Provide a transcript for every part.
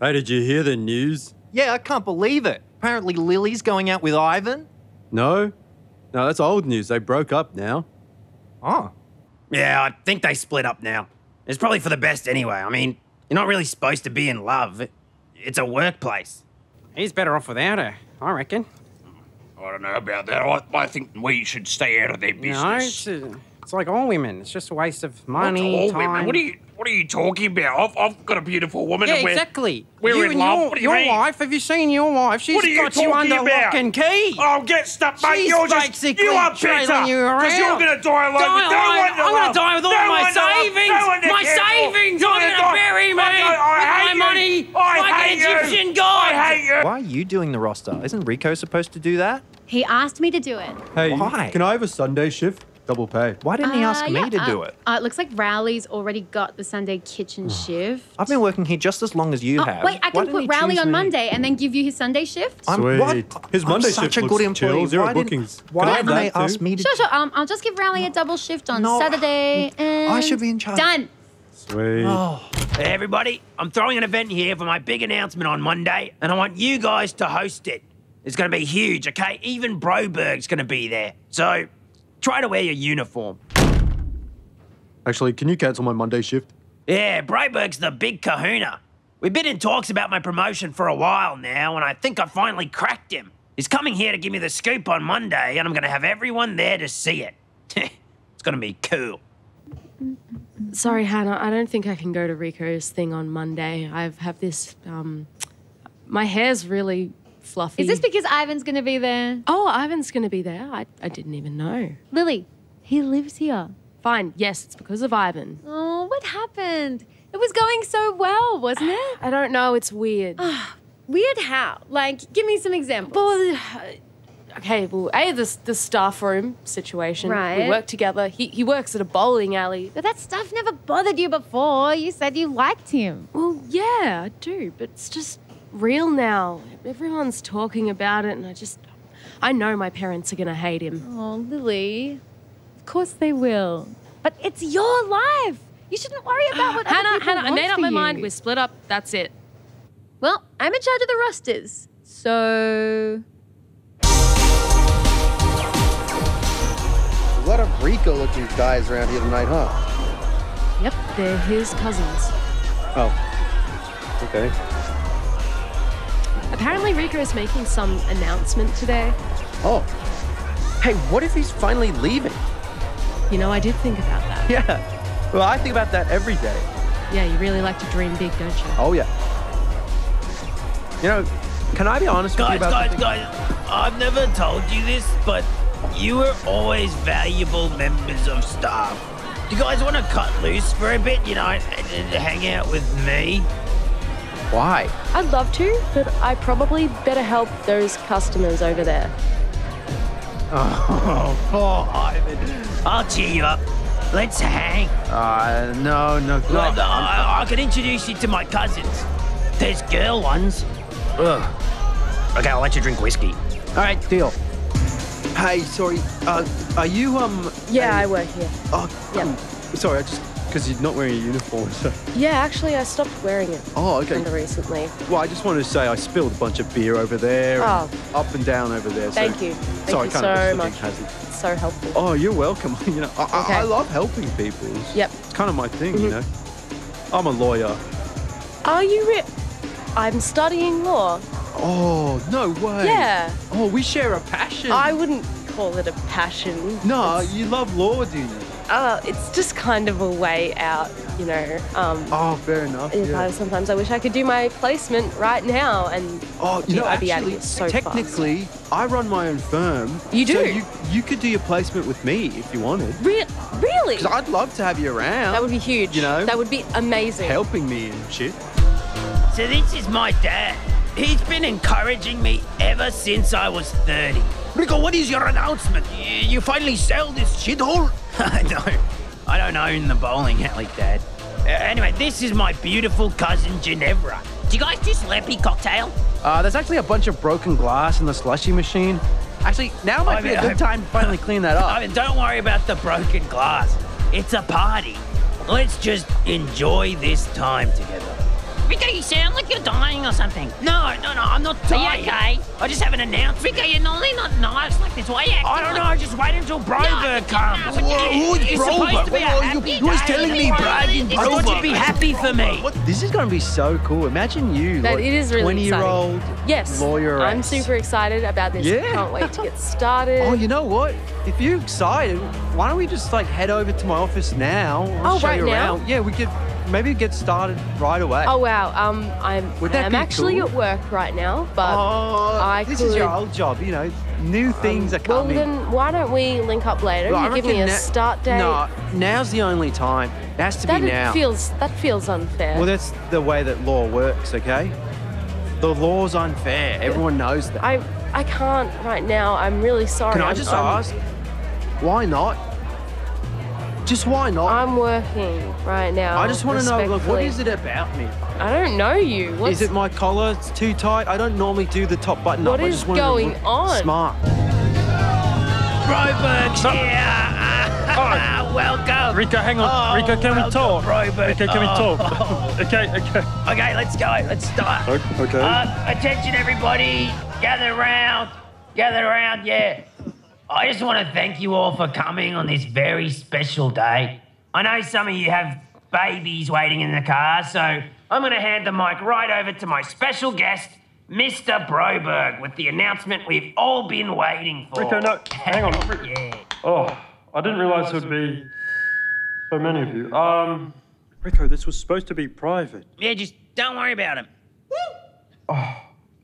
Hey, did you hear the news? Yeah, I can't believe it. Apparently, Lily's going out with Ivan. No? No, that's old news. They broke up now. Oh. Yeah, I think they split up now. It's probably for the best anyway. I mean, you're not really supposed to be in love. It's a workplace. He's better off without her, I reckon. I don't know about that. I, I think we should stay out of their business. No, it's, uh, it's like all women. It's just a waste of Not money, all time. women. What are you What are you talking about? I've, I've got a beautiful woman. Yeah, and we're, exactly. We're you in and love. Your, what do you your mean? wife, have you seen your wife? She's What are you got you under about? lock and key. Oh, get stuff, mate. She's you're just basically you are better you because you're going to die alone Die with no alone. one to I'm gonna die with all no my one to love, savings. No one My savings. You're I'm gonna die- bury me I, I, with my you. money I like an hate you. Egyptian god. I hate you. Why are you doing the roster? Isn't Rico supposed to do that? He asked me to do it. Hey, Why? can I have a Sunday shift? Double pay. Why didn't he ask Uh, me to uh, do it? Uh, it looks like Rowley's already got the Sunday kitchen shift. I've been working here just as long as you Oh, have. wait, I Why can put he Rowley on me? Monday and then give you his Sunday shift. I'm, Sweet. what? His Monday I'm Monday such a good looks chill. employee. Zero Why bookings. Why Can I didn't they that ask me to? Sure, sure. Um, I'll just give Rowley a double shift on No, Saturday. And I should be in charge. Done. Sweet. Oh, Hey, everybody, I'm throwing an event here for my big announcement on Monday, and I want you guys to host it. It's going to be huge, okay? Even Broberg's going to be there. So try to wear your uniform. Actually, can you cancel my Monday shift? Yeah, Broberg's the big kahuna. We've been in talks about my promotion for a while now, and I think I finally cracked him. He's coming here to give me the scoop on Monday, and I'm going to have everyone there to see it. it's going to be cool. Sorry, Hannah. I don't think I can go to Rico's thing on Monday. I have this. Um, my hair's really fluffy. Is this because Ivan's going to be there? Oh, Ivan's going to be there. I, I didn't even know. Lily, he lives here. Fine. Yes, it's because of Ivan. Oh, what happened? It was going so well, wasn't it? I don't know. It's weird. Weird how? Like, give me some examples. well, uh, okay. Well, a the the staff room situation. Right. We work together. He he works at a bowling alley. But that stuff never bothered you before. You said you liked him. Well, yeah, I do, but it's just real now. Everyone's talking about it, and I just. I know my parents are gonna hate him. Oh, Lily. Of course they will. But it's your life. You shouldn't worry about what other Hannah, people Hannah, I made up my you. mind. We're split up. That's it. Well, I'm in charge of the rosters. So. What a lot of Rico-looking guys around here tonight, huh? Yep, they're his cousins. Oh. Okay. Apparently, Rico is making some announcement today. Oh. Hey, what if he's finally leaving? You know, I did think about that. Yeah. Well, I think about that every day. Yeah, you really like to dream big, don't you? Oh, yeah. You know, can I be honest with you Guys, about guys, something? guys, I've never told you this, but you were always valuable members of staff. Do you guys want to cut loose for a bit, you know, and, and hang out with me? Why? I'd love to, but I probably better help those customers over there. Oh, poor Ivan. I'll cheer you up. Let's hang. Uh, no, no, no. Well, I, I can introduce you to my cousins. There's girl ones. Ugh. Okay, I'll let you drink whiskey. All right, deal. Hey, sorry. Uh, are you um? Yeah, a- I work here. Oh, Yeah. um, sorry. I just because you're not wearing a uniform. So. Yeah, actually, I stopped wearing it Oh, okay. kinda recently. Well, I just wanted to say I spilled a bunch of beer over there. and Oh. Up and down over there. so- Thank you. Thank sorry, you kind so of much. hazard. It's so helpful. Oh, you're welcome. you know, I, I- Okay. I love helping people. It's, Yep. Mm-hmm. It's kind of my thing, you know. I'm a lawyer. Are you re- I'm studying law. Oh, no way. Yeah. Oh, we share a passion. I wouldn't call it a passion. No, It's, you love law, do you? Uh, it's just kind of a way out, you know. Um, Oh, fair enough. if yeah. I, sometimes I wish I could do my placement right now, and Oh, you know, I'd be out of actually, here so fast. technically, I run my own firm. You So do? you, you could do your placement with me if you wanted. Re- really, Because I'd love to have you around. that would be huge. You know? that would be amazing. helping me and shit. So this is my dad. He's been encouraging me ever since I was 30. Rico, what is your announcement? You, you finally sell this shithole? I don't. I don't own the bowling alley, Dad. Uh, anyway, this is my beautiful cousin Ginevra. Do you guys do Slappy cocktail? Uh, there's actually a bunch of broken glass in the slushy machine. Actually, now might I be mean, a good I- time to finally clean that up. I mean, don't worry about the broken glass. It's a party. Let's just enjoy this time together. Rico, you sound like you're dying. or something? No, no, no, I'm not dying. okay? I just have an announcement. Rico, you're normally not nice like this. Why are you acting I don't like- know, just wait until Broberg comes. Whoa, who's It's supposed Broberg? to be a Whoa, you- you was telling me bragging I thought you'd Broberg. be happy for me. This is going to be so cool. Imagine you, That like, it is really 20 year old Yes. lawyer. I'm super excited about this. Yeah. Can't wait to get started. Oh, you know what? If you're excited, why don't we just like head over to my office now? I'll Oh, show right you now? around. Yeah, we could maybe get started right away. Oh, wow. Um, I'm, I'm actually cool? at work right now, but Oh, I this is your could- old job, you know. New things are coming. well, then why don't we link up later? Well, you give me a na- start date. No, now's the only time. It has to that be now. feels that feels unfair. well, that's the way that law works, okay? The law's unfair. Everyone knows that. I I can't right now. I'm really sorry. Can I just I'm- ask? Why not? Just why not? I'm working right now. I just want to know, look, what respectfully. is it about me? I don't know you. What's, Is it my collar? It's too tight. I don't normally do the top button What up. I just wanted going to look on? Smart. Broberg's here. welcome. Rico, hang on. Oh, Rico, can we talk? Broberg. Rico, can we Oh. talk? okay, okay. Okay, let's go. Let's start. Okay. Uh, attention, everybody. Gather around. Gather around, yeah. I just want to thank you all for coming on this very special day. I know some of you have babies waiting in the car, so I'm going to hand the mic right over to my special guest, Mr. Broberg, with the announcement we've all been waiting for. Rico, no, hang on. yeah. Oh, I didn't realize there would be so many of you. Um, Rico, this was supposed to be private. Yeah, just don't worry about him.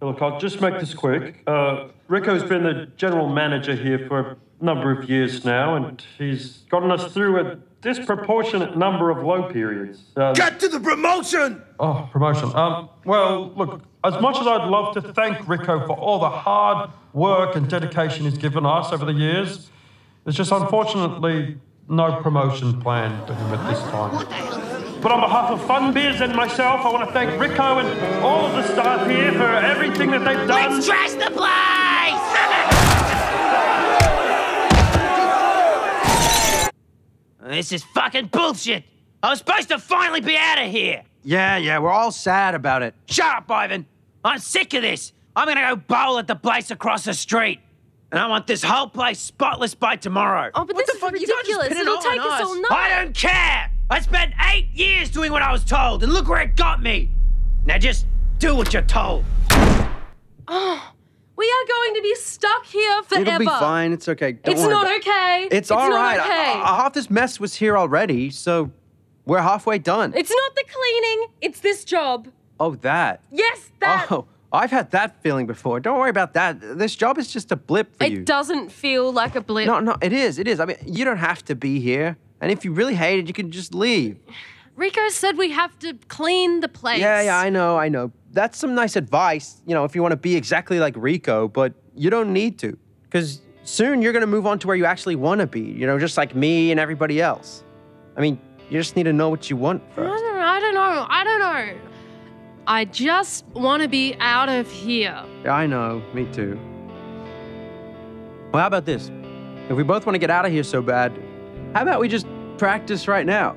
Look, I'll just make this quick. Uh, Rico's been the general manager here for a number of years now, and he's gotten us through a disproportionate number of low periods. Uh, Get to the promotion! Oh, promotion. Um, well, look, as much as I'd love to thank Rico for all the hard work and dedication he's given us over the years, there's just unfortunately no promotion plan for him at this time. But on behalf of Funbiz and myself, I want to thank Rico and all of the staff here for everything that they've done. Let's trash the place! This is fucking bullshit. I was supposed to finally be out of here. Yeah, yeah, we're all sad about it. Shut up, Ivan. I'm sick of this. I'm gonna go bowl at the place across the street. And I want this whole place spotless by tomorrow. Oh, but What this the fuck? is You ridiculous. it It'll take us us. all night. I don't care. I spent eight years doing what I was told, and look where it got me. Now just do what you're told. Oh, We are going to be stuck here forever. It'll be fine. It's okay. Don't It's worry not okay. It's, all not right. Okay. Uh, half this mess was here already, so we're halfway done. it's not the cleaning. It's this job. oh, that. Yes, that. Oh, I've had that feeling before. Don't worry about that. This job is just a blip for it you. doesn't feel like a blip. No, no, it is. It is. I mean, you don't have to be here. And if you really hate it, you can just leave. Rico said we have to clean the place. Yeah, yeah, I know, I know. That's some nice advice, you know, if you want to be exactly like Rico, but you don't need to. Because soon you're going to move on to where you actually want to be, you know, just like me and everybody else. I mean, you just need to know what you want first. I don't know. I don't know. I don't know. I just want to be out of here. Yeah, I know, me too. Well, how about this? If we both want to get out of here so bad, how about we just practice right now?